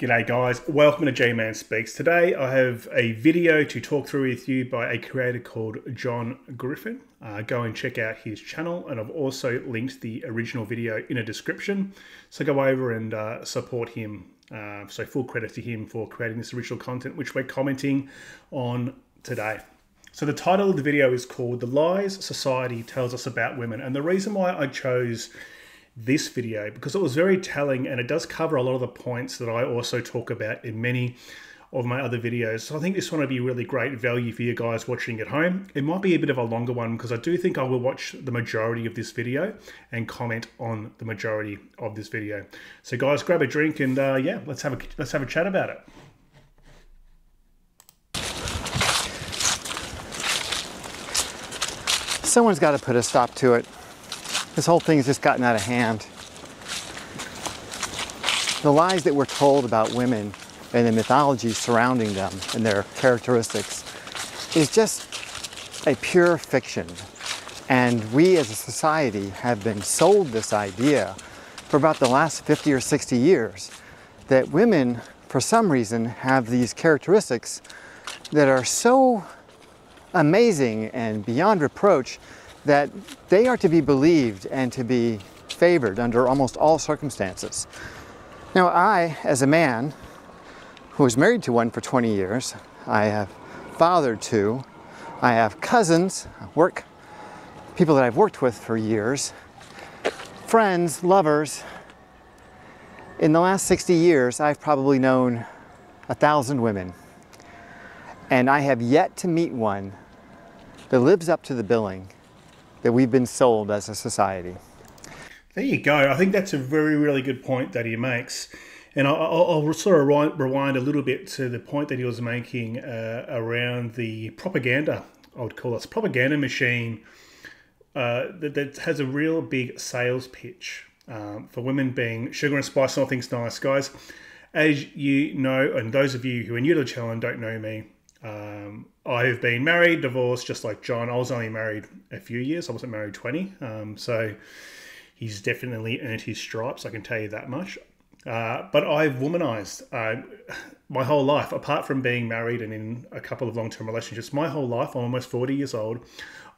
G'day guys, welcome to G-Man Speaks. Today I have a video to talk through with you by a creator called John Griffin. Uh, go and check out his channel and I've also linked the original video in a description. So go over and uh, support him. Uh, so full credit to him for creating this original content which we're commenting on today. So the title of the video is called The Lies Society Tells Us About Women and the reason why I chose this video because it was very telling and it does cover a lot of the points that I also talk about in many of my other videos. So I think this one will be really great value for you guys watching at home. It might be a bit of a longer one because I do think I will watch the majority of this video and comment on the majority of this video. So guys, grab a drink and uh, yeah, let's have a let's have a chat about it. Someone's got to put a stop to it. This whole thing has just gotten out of hand. The lies that we're told about women and the mythology surrounding them and their characteristics is just a pure fiction. And we as a society have been sold this idea for about the last 50 or 60 years that women, for some reason, have these characteristics that are so amazing and beyond reproach that they are to be believed and to be favored under almost all circumstances. Now, I, as a man who was married to one for 20 years, I have fathered two, I have cousins, work, people that I've worked with for years, friends, lovers. In the last 60 years, I've probably known a thousand women. And I have yet to meet one that lives up to the billing that we've been sold as a society. There you go. I think that's a very, really good point that he makes. And I'll, I'll sort of rewind a little bit to the point that he was making uh, around the propaganda, I would call it, propaganda machine uh, that, that, has a real big sales pitch um, for women being sugar and spice and all things nice. Guys, as you know, and those of you who are new to the channel and don't know me, um, I have been married, divorced, just like John. I was only married a few years. I wasn't married 20. Um, so he's definitely earned his stripes, I can tell you that much. Uh, but I've womanized uh, my whole life, apart from being married and in a couple of long term relationships. My whole life, I'm almost 40 years old,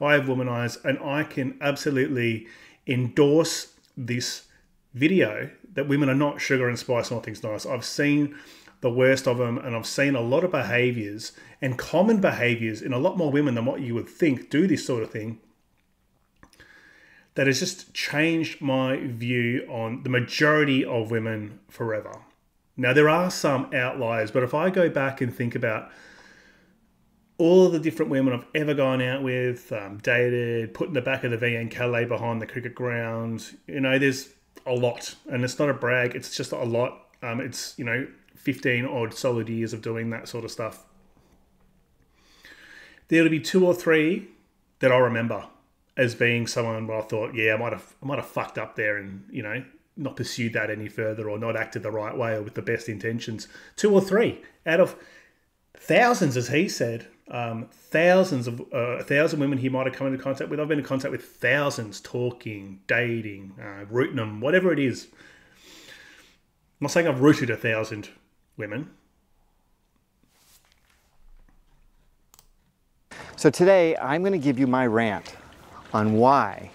I have womanized, and I can absolutely endorse this video that women are not sugar and spice and all things nice. I've seen the worst of them, and I've seen a lot of behaviors and common behaviors in a lot more women than what you would think do this sort of thing. That has just changed my view on the majority of women forever. Now, there are some outliers, but if I go back and think about all the different women I've ever gone out with, um, dated, put in the back of the VN Calais behind the cricket ground, you know, there's a lot. And it's not a brag, it's just a lot. Um, it's, you know, 15 odd solid years of doing that sort of stuff. There'll be two or three that I remember as being someone where I thought, yeah, I might have I might have fucked up there and, you know, not pursued that any further or not acted the right way or with the best intentions. Two or three out of thousands, as he said, um, thousands of uh, a thousand women he might have come into contact with. I've been in contact with thousands, talking, dating, uh, rooting them, whatever it is. I'm not saying I've rooted a thousand women. So today I'm going to give you my rant on why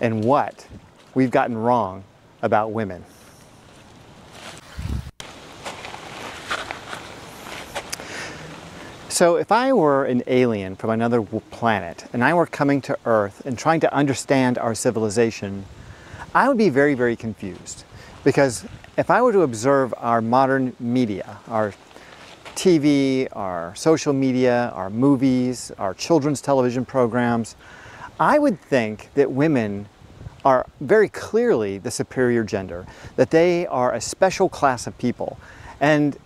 and what we've gotten wrong about women. So if I were an alien from another planet and I were coming to Earth and trying to understand our civilization, I would be very, very confused. Because if I were to observe our modern media, our TV, our social media, our movies, our children's television programs, I would think that women are very clearly the superior gender, that they are a special class of people, and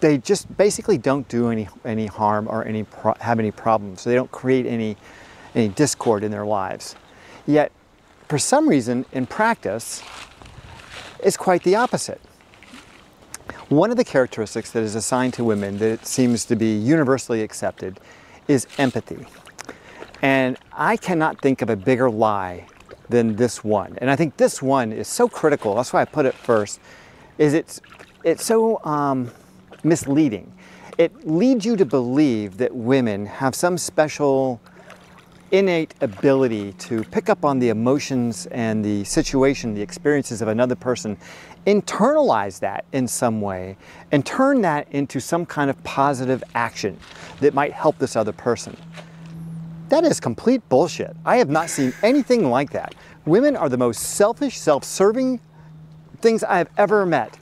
they just basically don't do any, any harm or any have any problems. So they don't create any, any discord in their lives. Yet, for some reason, in practice, is quite the opposite. One of the characteristics that is assigned to women that seems to be universally accepted is empathy. And I cannot think of a bigger lie than this one. And I think this one is so critical, that's why I put it first, is it's it's so um, misleading. It leads you to believe that women have some special innate ability to pick up on the emotions and the situation, the experiences of another person, internalize that in some way, and turn that into some kind of positive action that might help this other person. That is complete bullshit. I have not seen anything like that. Women are the most selfish, self serving things I have ever met.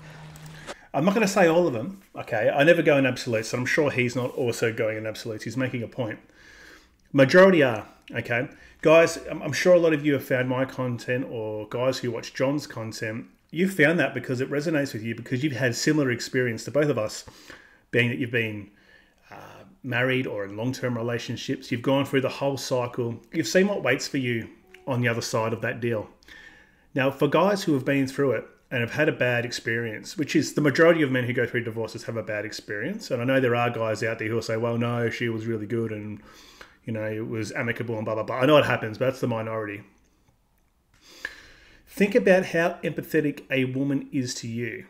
I'm not going to say all of them, okay? I never go in absolutes, and I'm sure he's not also going in absolutes. He's making a point. Majority are, okay? Guys, I'm sure a lot of you have found my content or guys who watch John's content. You've found that because it resonates with you because you've had similar experience to both of us, being that you've been uh, married or in long term relationships. You've gone through the whole cycle. You've seen what waits for you on the other side of that deal. Now, for guys who have been through it and have had a bad experience, which is the majority of men who go through divorces have a bad experience. And I know there are guys out there who will say, well, no, she was really good and you know, it was amicable and blah, blah, blah. I know it happens, but that's the minority. Think about how empathetic a woman is to you.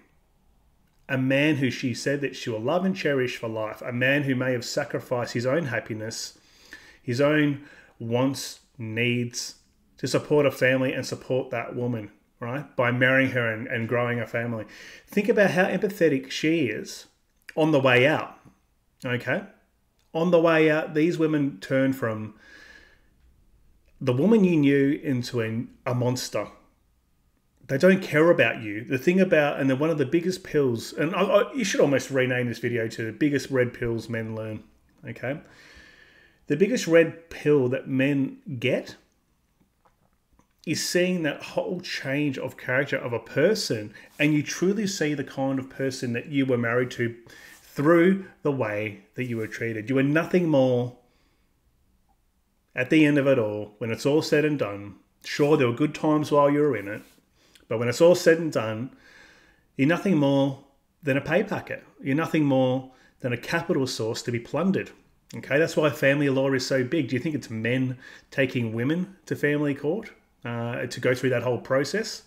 A man who she said that she will love and cherish for life. A man who may have sacrificed his own happiness, his own wants, needs to support a family and support that woman, right? By marrying her and, and growing a family. Think about how empathetic she is on the way out, okay? On the way out, these women turn from the woman you knew into a, a monster. They don't care about you. The thing about, and they're one of the biggest pills, and I, I, you should almost rename this video to the biggest red pills men learn. Okay? The biggest red pill that men get is seeing that whole change of character of a person, and you truly see the kind of person that you were married to through the way that you were treated. You were nothing more at the end of it all, when it's all said and done. Sure, there were good times while you were in it, but when it's all said and done, you're nothing more than a pay packet. You're nothing more than a capital source to be plundered. Okay, that's why family law is so big. Do you think it's men taking women to family court uh, to go through that whole process?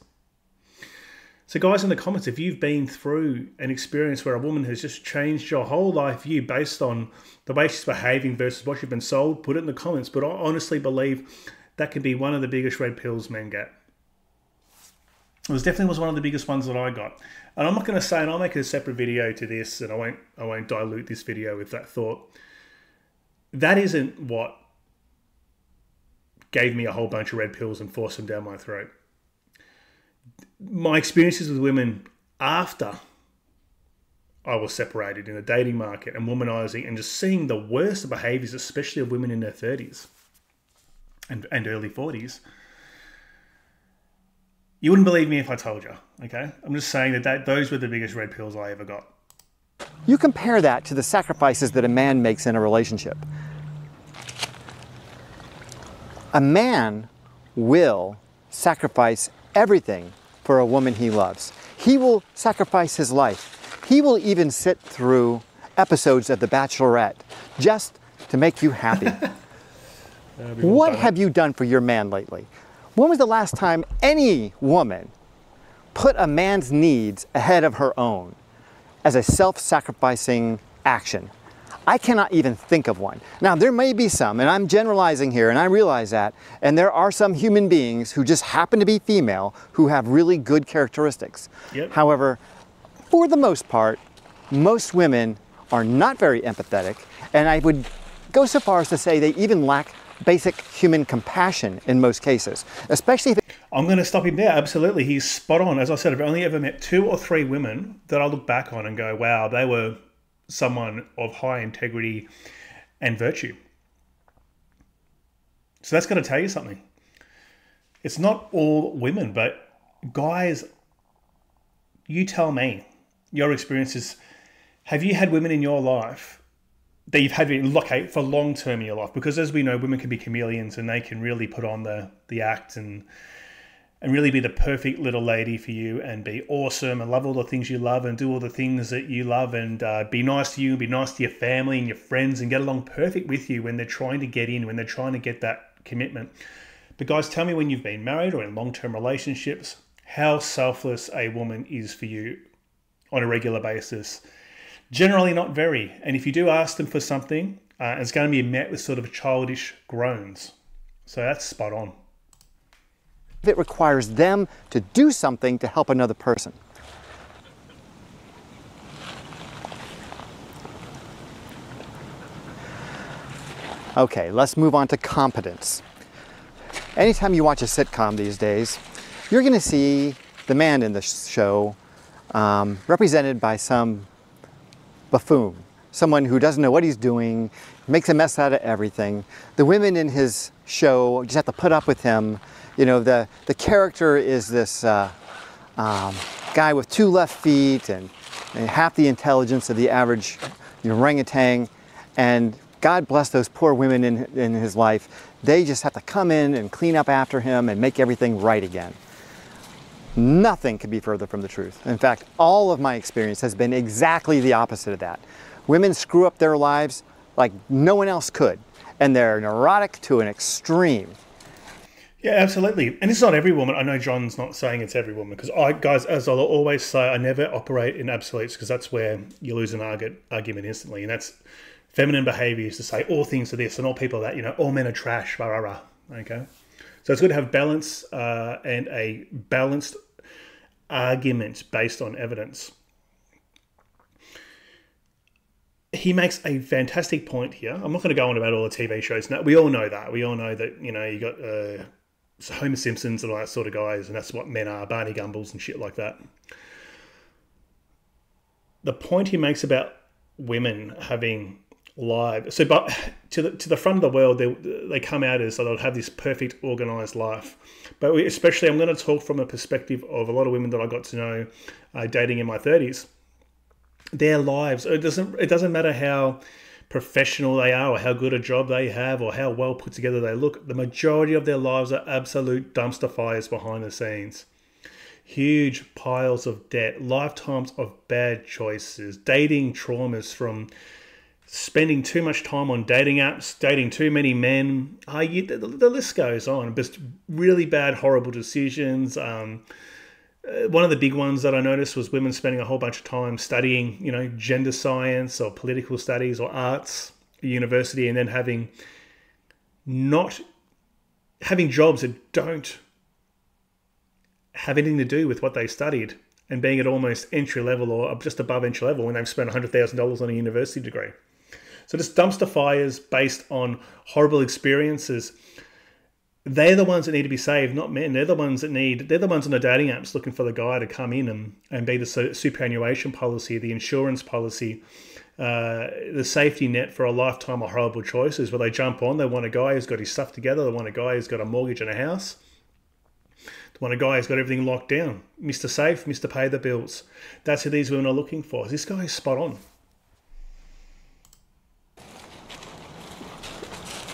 So, guys, in the comments, if you've been through an experience where a woman has just changed your whole life view based on the way she's behaving versus what you've been sold, put it in the comments. But I honestly believe that can be one of the biggest red pills men get. It was definitely was one of the biggest ones that I got. And I'm not going to say, and I'll make a separate video to this, and I won't, I won't dilute this video with that thought. That isn't what gave me a whole bunch of red pills and forced them down my throat my experiences with women after I was separated in the dating market and womanizing and just seeing the worst of behaviors, especially of women in their 30s and, and early 40s. You wouldn't believe me if I told you, okay? I'm just saying that, that those were the biggest red pills I ever got. You compare that to the sacrifices that a man makes in a relationship. A man will sacrifice everything for a woman he loves. He will sacrifice his life. He will even sit through episodes of The Bachelorette just to make you happy. what have you done for your man lately? When was the last time any woman put a man's needs ahead of her own as a self sacrificing action? I cannot even think of one. Now, there may be some, and I'm generalizing here, and I realize that, and there are some human beings who just happen to be female who have really good characteristics. Yep. However, for the most part, most women are not very empathetic, and I would go so far as to say they even lack basic human compassion in most cases, especially if I'm going to stop him there. Absolutely. He's spot on. As I said, I've only ever met two or three women that I look back on and go, wow, they were someone of high integrity and virtue. So that's going to tell you something. It's not all women, but guys, you tell me your experiences. Have you had women in your life that you've had okay, for long term in your life? Because as we know, women can be chameleons and they can really put on the the act and and really be the perfect little lady for you and be awesome and love all the things you love and do all the things that you love and uh, be nice to you and be nice to your family and your friends and get along perfect with you when they're trying to get in, when they're trying to get that commitment. But guys, tell me when you've been married or in long term relationships, how selfless a woman is for you. on a regular basis? Generally, not very. And if you do ask them for something, uh, it's going to be met with sort of childish groans. So that's spot on. It requires them to do something to help another person. Okay, let's move on to competence. Anytime you watch a sitcom these days, you're going to see the man in the show um, represented by some buffoon, someone who doesn't know what he's doing, makes a mess out of everything. The women in his show just have to put up with him. You know, the, the character is this uh, um, guy with two left feet and, and, half the intelligence of the average orangutan. And God bless those poor women in, in his life. They just have to come in and clean up after him and make everything right again. Nothing could be further from the truth. In fact, all of my experience has been exactly the opposite of that. Women screw up their lives like no one else could, and they're neurotic to an extreme. Yeah, absolutely. And it's not every woman. I know John's not saying it's every woman because I, guys, as I'll always say, I never operate in absolutes because that's where you lose an argument instantly. And that's feminine behavior is to say all things are this and all people are that, you know, all men are trash, rah, rah, rah. Okay. So it's good to have balance uh, and a balanced argument based on evidence. He makes a fantastic point here. I'm not going to go on about all the TV shows. Now, we all know that. We all know that, you know, you got uh, Homer Simpsons and all that sort of guys, and that's what men are, Barney Gumbles and shit like that. The point he makes about women having live. So, but to the to the front of the world, they they come out as so they'll have this perfect organized life. But we, especially, I'm going to talk from a perspective of a lot of women that I got to know uh, dating in my 30s. Their lives. It doesn't it doesn't matter how professional they are or how good a job they have or how well put together they look. The majority of their lives are absolute dumpster fires behind the scenes huge piles of debt, lifetimes of bad choices, dating traumas from spending too much time on dating apps, dating too many men. Uh, the, list goes on. Just really bad, horrible decisions. Um, Uh, one of the big ones that I noticed was women spending a whole bunch of time studying, you know, gender science or political studies or arts at university, and then having not having jobs that don't have anything to do with what they studied and being at almost entry level or just above entry level when they've spent $100,000 on a university degree. So just dumpster fires based on horrible experiences. They're the ones that need to be saved, not men. They're the ones that need. They're the ones on the dating apps looking for the guy to come in and, and be the superannuation policy, the insurance policy, uh, the safety net for a lifetime of horrible choices. Where they jump on, they want a guy who's got his stuff together. They want a guy who's got a mortgage and a house. They want a guy who's got everything locked down. Mr. Safe, Mr. Pay the bills. That's who these women are looking for. This guy is spot on.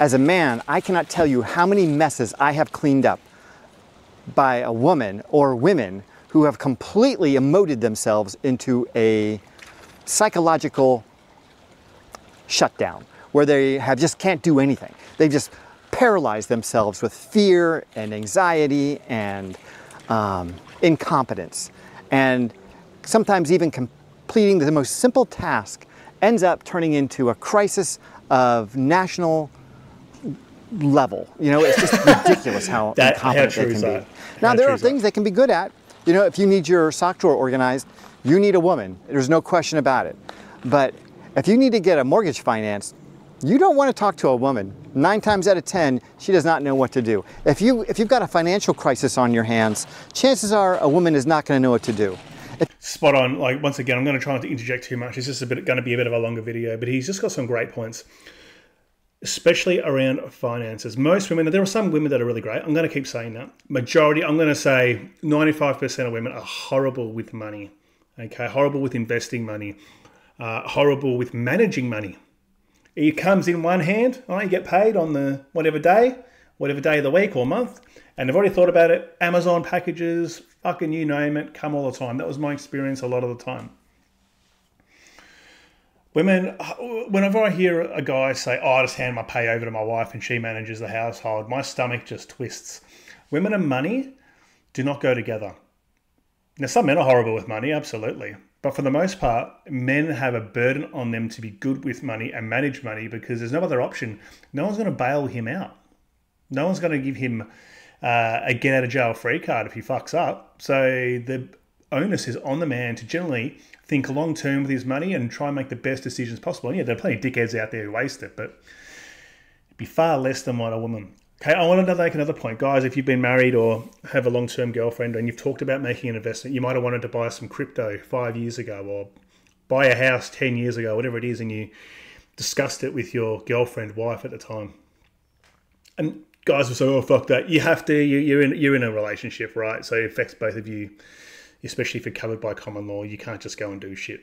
As a man, I cannot tell you how many messes I have cleaned up by a woman or women who have completely emoted themselves into a psychological shutdown where they have just can't do anything. They've just paralyzed themselves with fear and anxiety and um, incompetence. And sometimes even completing the most simple task ends up turning into a crisis of national level. You know, it's just ridiculous how that, incompetent they can be. Now, how there are things they can be good at. You know, if you need your sock drawer organized, you need a woman. There's no question about it. But if you need to get a mortgage financed, you don't want to talk to a woman. Nine times out of 10, she does not know what to do. If, you, if you've got a financial crisis on your hands, chances are a woman is not going to know what to do. Spot on. Like, once again, I'm going to try not to interject too much. It's just a bit, going to be a bit of a longer video, but he's just got some great points especially around finances. Most women, there are some women that are really great. I'm going to keep saying that. Majority, I'm going to say 95% of women are horrible with money. Okay, horrible with investing money, uh, horrible with managing money. It comes in one hand, right? You get paid on the whatever day, whatever day of the week or month, and they've already thought about it. Amazon packages, fucking you name it, come all the time. That was my experience a lot of the time. Women, whenever I hear a guy say, "Oh, I just hand my pay over to my wife and she manages the household," my stomach just twists. Women and money do not go together. Now, some men are horrible with money, absolutely, But for the most part, men have a burden on them to be good with money and manage money because there's no other option. No one's going to bail him out. No one's going to give him uh, a get out of jail free card if he fucks up. So the onus is on the man to generally think long term with his money and try and make the best decisions possible. And yeah, there are plenty of dickheads out there who waste it, but it'd be far less than what a woman Okay, I want to make another point, guys. If you've been married or have a long-term girlfriend and you've talked about making an investment, you might have wanted to buy some crypto five years ago or buy a house ten years ago, whatever it is, and you discussed it with your girlfriend, wife at the time. And guys were so, "Oh, fuck that." You have to. You're in. You're in a relationship, right? So it affects both of you, especially if you're covered by common law. You can't just go and do shit.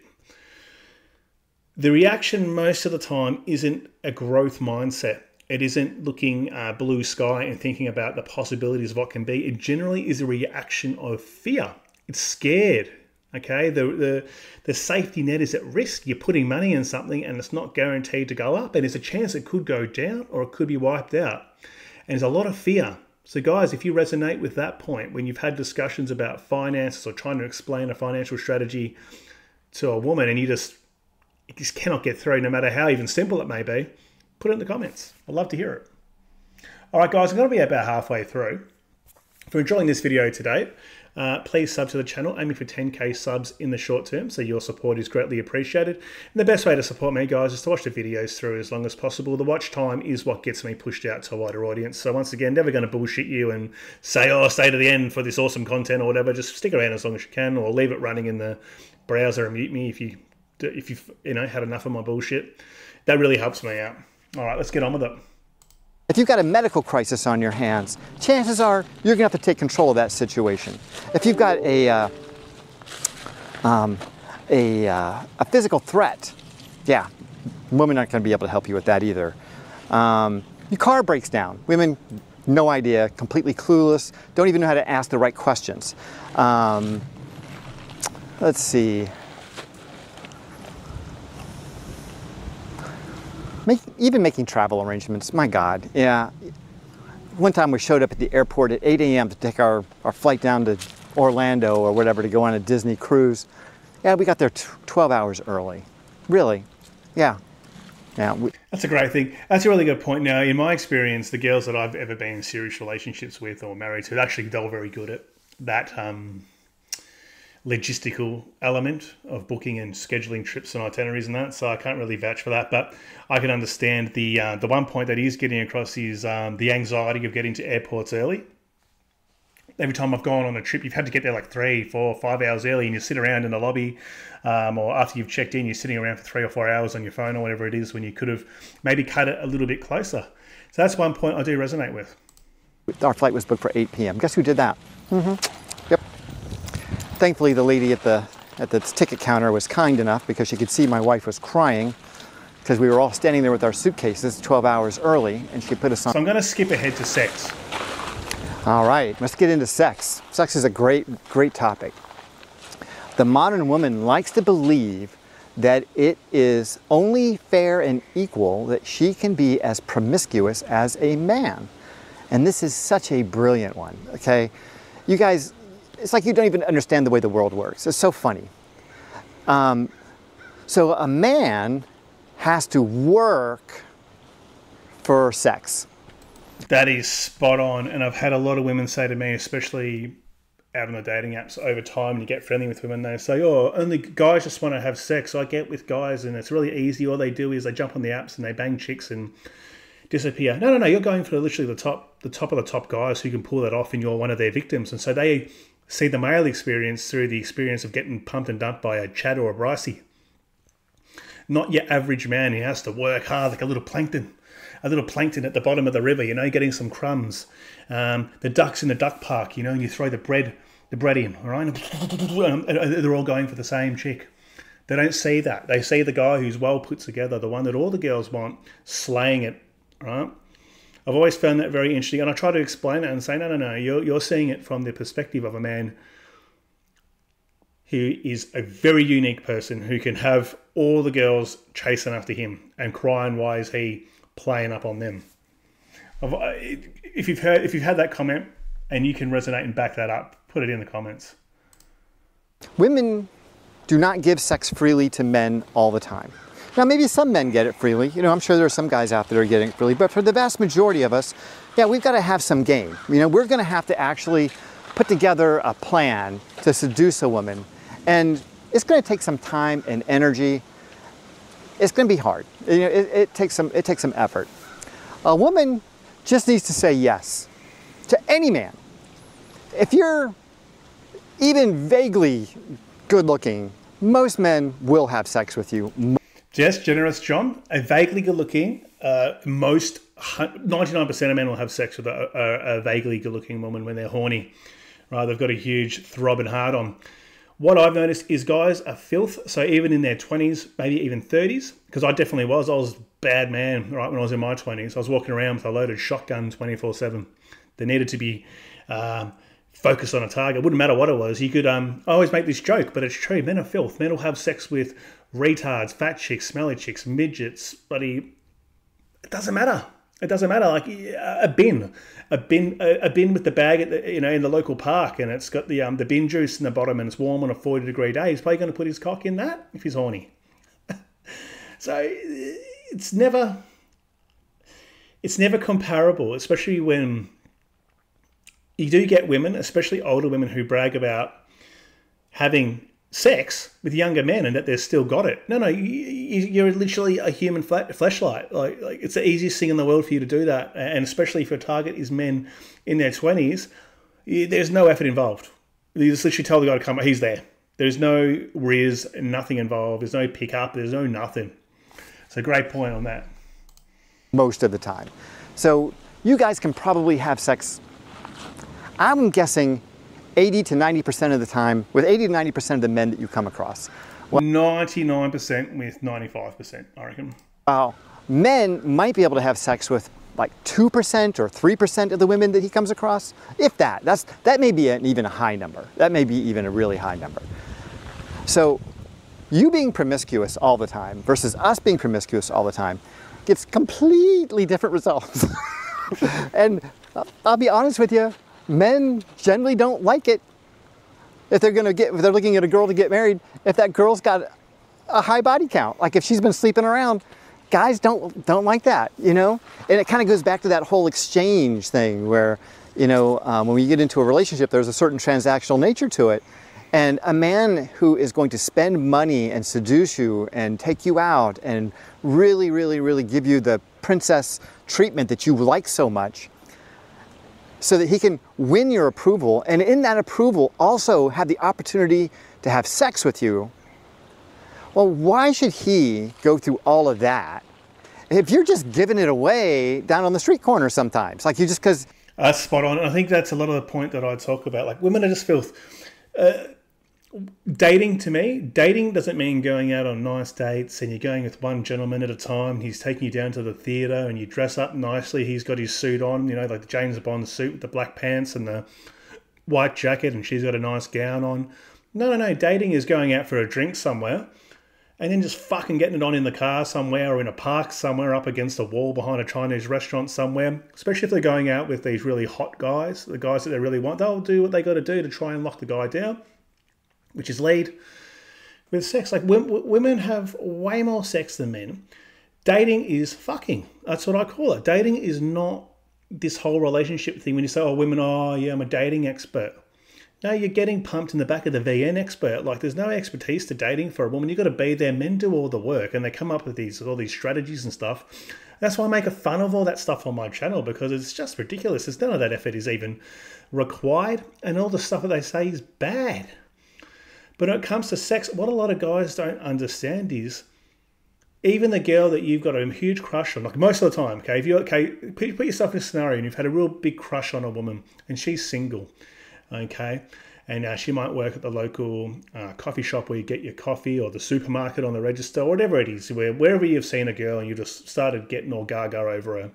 The reaction most of the time isn't a growth mindset it isn't looking uh, blue sky and thinking about the possibilities of what can be. It generally is a reaction of fear. It's scared. Okay, the, the the safety net is at risk. You're putting money in something and it's not guaranteed to go up, and there's a chance it could go down or it could be wiped out. And there's a lot of fear. So, guys, if you resonate with that point when you've had discussions about finances or trying to explain a financial strategy to a woman and you just you just cannot get through, no matter how even simple it may be, put it in the comments. I'd love to hear it. All right, guys, I'm going to be about halfway through. If you're enjoying this video today, uh, please sub to the channel, aiming for 10k subs in the short term, so your support is greatly appreciated. And the best way to support me, guys, is to watch the videos through as long as possible. The watch time is what gets me pushed out to a wider audience. So once again, never going to bullshit you and say, oh, stay to the end for this awesome content or whatever. Just stick around as long as you can, or leave it running in the browser and mute me if you if you've you know had enough of my bullshit. That really helps me out. All right, let's get on with it. If you've got a medical crisis on your hands, chances are you're going to have to take control of that situation. If you've got a, uh, um, a, uh, a physical threat, yeah, women aren't going to be able to help you with that either. Um, your car breaks down. Women, no idea, completely clueless, don't even know how to ask the right questions. Um, let's see. Make, even making travel arrangements, my God, yeah. One time we showed up at the airport at 8 a.m. to take our, our flight down to Orlando or whatever to go on a Disney cruise. Yeah, we got there 12 hours early. Really? Yeah. Yeah. We, That's a great thing. That's a really good point. Now, in my experience, the girls that I've ever been in serious relationships with or married to, actually, they're very good at that. Um, logistical element of booking and scheduling trips and itineraries and that. So I can't really vouch for that, but I can understand the uh, the one point that he's getting across is um, the anxiety of getting to airports early. Every time I've gone on a trip, you've had to get there like three, four, five hours early, and you sit around in the lobby, um, or after you've checked in, you're sitting around for three or four hours on your phone or whatever it is when you could have maybe cut it a little bit closer. So that's one point I do resonate with. Our flight was booked for 8 p.m. Guess who did that? Mm-hmm thankfully the lady at the at the ticket counter was kind enough because she could see my wife was crying because we were all standing there with our suitcases 12 hours early and she put us on. So I'm going to skip ahead to sex. All right, let's get into sex. Sex is a great, great topic. The modern woman likes to believe that it is only fair and equal that she can be as promiscuous as a man. And this is such a brilliant one, okay? You guys it's like you don't even understand the way the world works. It's so funny. Um, so a man has to work for sex. That is spot on. And I've had a lot of women say to me, especially out on the dating apps over time and you get friendly with women, they say, Oh, only guys just want to have sex. I get with guys and it's really easy. All they do is they jump on the apps and they bang chicks and disappear. No, no, no, you're going for literally the top the top of the top guys who can pull that off and you're one of their victims. And so they see the male experience through the experience of getting pumped and dumped by a Chad or a Brycey. Not your average man who has to work hard like a little plankton, a little plankton at the bottom of the river, you know, getting some crumbs. Um, the ducks in the duck park, you know, and you throw the bread, the bread in, all right? They're all going for the same chick. They don't see that. They see the guy who's well put together, the one that all the girls want, slaying it, right? I've always found that very interesting, and I try to explain that and say, no, no, no, you're, you're seeing it from the perspective of a man who is a very unique person who can have all the girls chasing after him and crying, why is he playing up on them? If you've heard, if you've had that comment and you can resonate and back that up, put it in the comments. Women do not give sex freely to men all the time. Now, maybe some men get it freely. You know, I'm sure there are some guys out there are getting it freely, but for the vast majority of us, yeah, we've got to have some game. You know, we're going to have to actually put together a plan to seduce a woman, and it's going to take some time and energy. It's going to be hard. You know, it, it takes some it takes some effort. A woman just needs to say yes to any man. If you're even vaguely good looking, most men will have sex with you. Yes, generous John. A vaguely good looking, uh, most 99% of men will have sex with a, a, a vaguely good looking woman when they're horny. Right, they've got a huge throbbing heart on. What I've noticed is guys are filth. So even in their 20s, maybe even 30s, because I definitely was. I was a bad man, right, when I was in my 20s. I was walking around with a loaded shotgun 24 7. They needed to be um, focused on a target. It wouldn't matter what it was. You could, um, I always make this joke, but it's true. Men are filth. Men will have sex with retards, fat chicks, smelly chicks, midgets, buddy. It doesn't matter. It doesn't matter. Like a bin, a bin, a, bin with the bag, at the, you know, in the local park, and it's got the um, the bin juice in the bottom, and it's warm on a forty degree day. He's probably going to put his cock in that if he's horny. so it's never, it's never comparable, especially when you do get women, especially older women, who brag about having sex with younger men and that they've still got it. No, no, you, are literally a human fleshlight. Like, like it's the easiest thing in the world for you to do that, and especially if your target is men in their twenties. There's no effort involved. You just literally tell the guy to come. He's there. There's no riz, nothing involved. There's no pickup. There's no nothing. It's a great point on that. Most of the time. So you guys can probably have sex. I'm guessing 80 to 90% of the time with 80 to 90% of the men that you come across. Well, 99% with 95%, I reckon. Wow. Men might be able to have sex with like 2% or 3% of the women that he comes across. If that, that's, that may be an, even a high number. That may be even a really high number. So you being promiscuous all the time versus us being promiscuous all the time gets completely different results. and I'll be honest with you, men generally don't like it if they're gonna get if they're looking at a girl to get married if that girl's got a high body count. Like if she's been sleeping around guys don't don't like that you know? And it kind of goes back to that whole exchange thing where you know um, when you get into a relationship there's a certain transactional nature to it. And a man who is going to spend money and seduce you and take you out and really really really give you the princess treatment that you like so much so that he can win your approval and in that approval also have the opportunity to have sex with you, well, why should he go through all of that if you're just giving it away down on the street corner sometimes? Like you just because. That's spot on. I think that's a lot of the point that I talk about. Like women are just filth. Uh, dating to me, dating doesn't mean going out on nice dates and you're going with one gentleman at a time. He's taking you down to the theatre and you dress up nicely. He's got his suit on, you know, like the James Bond suit with the black pants and the white jacket, and she's got a nice gown on. No, no, no. Dating is going out for a drink somewhere and then just fucking getting it on in the car somewhere or in a park somewhere up against a wall behind a Chinese restaurant somewhere. Especially if they're going out with these really hot guys, the guys that they really want. They'll do what they got to do to try and lock the guy down which is lead with sex. Like women have way more sex than men. Dating is fucking. That's what I call it. Dating is not this whole relationship thing when you say, oh, women, oh, yeah, I'm a dating expert. No, you're getting pumped in the back of the VN expert. Like, there's no expertise to dating for a woman. You've got to be there. Men do all the work, and they come up with these all these strategies and stuff. That's why I make a fun of all that stuff on my channel because it's just ridiculous. There's none of that effort is even required, and all the stuff that they say is bad. But when it comes to sex, what a lot of guys don't understand is even the girl that you've got a huge crush on, like most of the time, okay, if you okay, put, yourself in a scenario and you've had a real big crush on a woman and she's single, okay, and uh, she might work at the local uh, coffee shop where you get your coffee or the supermarket on the register, or whatever it is, where wherever you've seen a girl and you just started getting all gaga over her,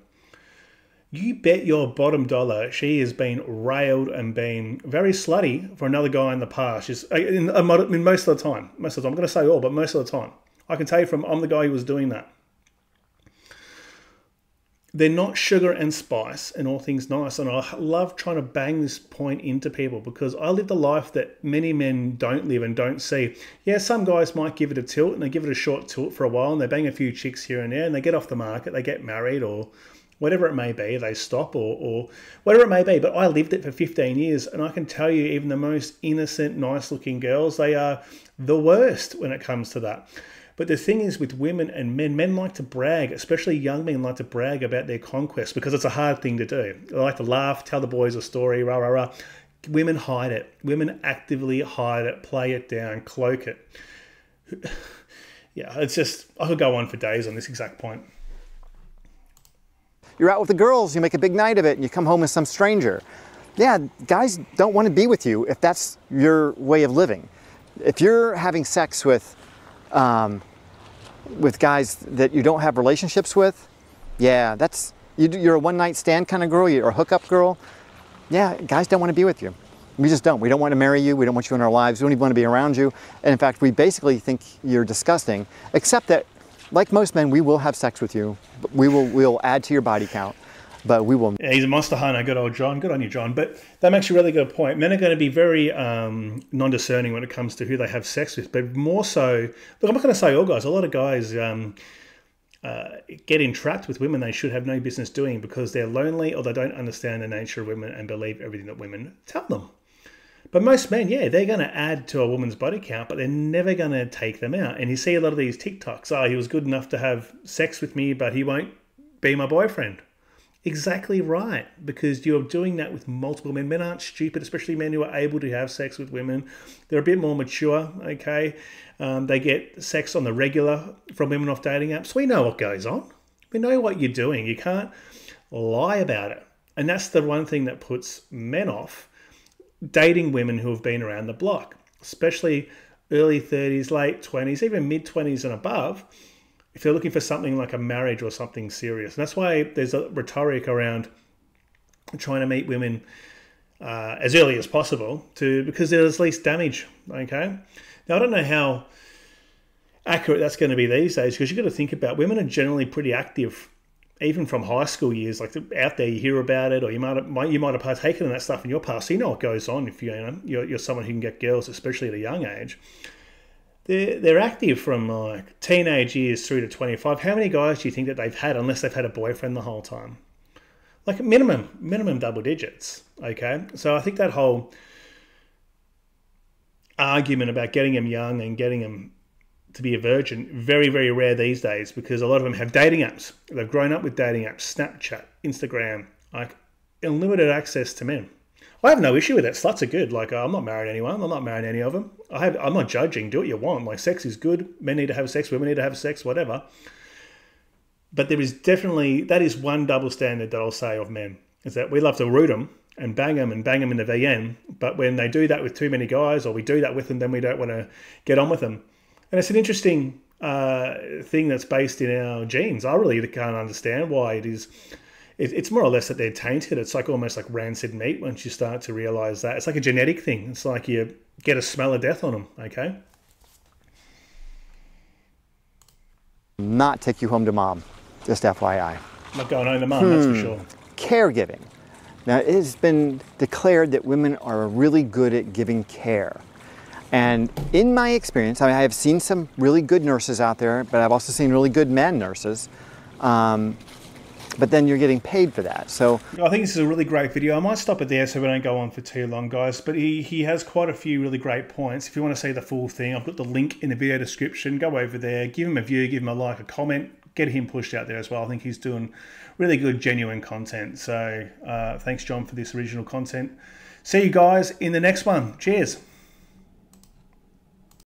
you bet your bottom dollar she has been railed and been very slutty for another guy in the past. She's uh, in, in most of the time. Most of the time, I'm going to say all, but most of the time, I can tell you from I'm the guy who was doing that. they're not sugar and spice and all things nice. And I love trying to bang this point into people because I live the life that many men don't live and don't see. Yeah, some guys might give it a tilt and they give it a short tilt for a while and they bang a few chicks here and there and they get off the market, they get married or whatever it may be, they stop or, or whatever it may be. But I lived it for 15 years and I can tell you, even the most innocent, nice looking girls, they are the worst when it comes to that. But the thing is with women and men, men like to brag, especially young men like to brag about their conquest because it's a hard thing to do. They like to laugh, tell the boys a story, rah, rah, rah. Women hide it. Women actively hide it, play it down, cloak it. yeah, it's just, I could go on for days on this exact point. You're out with the girls, you make a big night of it, and you come home with some stranger. Yeah, guys don't want to be with you if that's your way of living. If you're having sex with um, with guys that you don't have relationships with, yeah, that's you, are a one night stand kind of girl, you're a hookup girl. Yeah, guys don't want to be with you. We just don't. We don't want to marry you. We don't want you in our lives. We don't even want to be around you. And in fact, we basically think you're disgusting, except that, like most men, we will have sex with you. We will we'll add to your body count but we will. Yeah, he's a monster hunter. Good old John. Good on you, John. But that makes a really good point. Men are going to be very um, non-discerning when it comes to who they have sex with, but more so. Look, I'm not going to say all guys. A lot of guys. Um, uh, get entrapped with women they should have no business doing because they're lonely or they don't understand the nature of women and believe everything that women tell them. But most men, yeah, they're going to add to a woman's body count, but they're never going to take them out. And you see a lot of these TikToks. Oh, he was good enough to have sex with me, but he won't be my boyfriend. Exactly right, because you're doing that with multiple men. Men aren't stupid, especially men who are able to have sex with women. They're a bit more mature, okay? Um, they get sex on the regular from women off dating apps. We know what goes on. We know what you're doing. You can't lie about it. And that's the one thing that puts men off dating women who have been around the block, especially early 30s, late 20s, even mid 20s and above if they're looking for something like a marriage or something serious. And that's why there's a rhetoric around trying to meet women uh, as early as possible to because there's least damage. Okay. Now I don't know how accurate that's going to be these days because you've got to think about women are generally pretty active even from high school years like out there you hear about it or you might have, you might have partaken in that stuff in your past so you know what goes on if you, you know you're, you're someone who can get girls especially at a young age they're, they're active from like teenage years through to 25. How many guys do you think that they've had unless they've had a boyfriend the whole time? Like minimum, minimum double digits. Okay. So I think that whole argument about getting them young and getting them to be a virgin very very rare these days because a lot of them have dating apps they've grown up with dating apps snapchat instagram like unlimited access to men I have no issue with it. Sluts are good. Like I'm not marrying anyone. I'm not marrying any of them. I have. I'm not judging. Do what you want. Like sex is good. Men need to have sex. Women need to have sex. Whatever. But there is definitely that is one double standard that I'll say of men is that we love to root them and bang them and bang them in the VN. But when they do that with too many guys, or we do that with them, then we don't want to get on with them. And it's an interesting uh, thing that's based in our genes. I really can't understand why it is it, it's more or less that they're tainted. It's like almost like rancid meat once you start to realize that. It's like a genetic thing. It's like you get a smell of death on them, okay? Not take you home to mom, just FYI. Not going home to mom, hmm. that's for hmm. sure. Caregiving. Now, it has been declared that women are really good at giving care. And in my experience, I, mean, I have seen some really good nurses out there, but I've also seen really good men nurses. Um, but then you're getting paid for that. So I think this is a really great video. I might stop it there so we don't go on for too long, guys. But he, he has quite a few really great points. If you want to see the full thing, I've got the link in the video description. Go over there, give him a view, give him a like, a comment, get him pushed out there as well. I think he's doing really good, genuine content. So uh, thanks, John, for this original content. See you guys in the next one. Cheers.